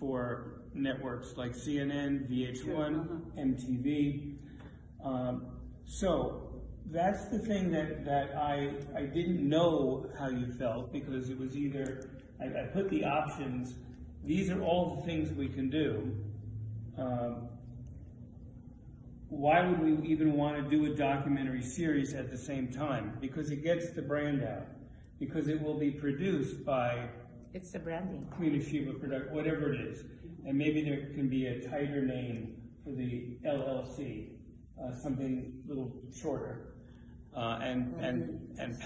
for networks like CNN, VH1, MTV. Um, so that's the thing that, that I, I didn't know how you felt because it was either, I, I put the options, these are all the things we can do. Um, why would we even want to do a documentary series at the same time? Because it gets the brand out. Because it will be produced by It's the branding. Of Sheba Product, whatever it is. And maybe there can be a tighter name for the LLC, uh, something a little shorter. Uh, and, and, and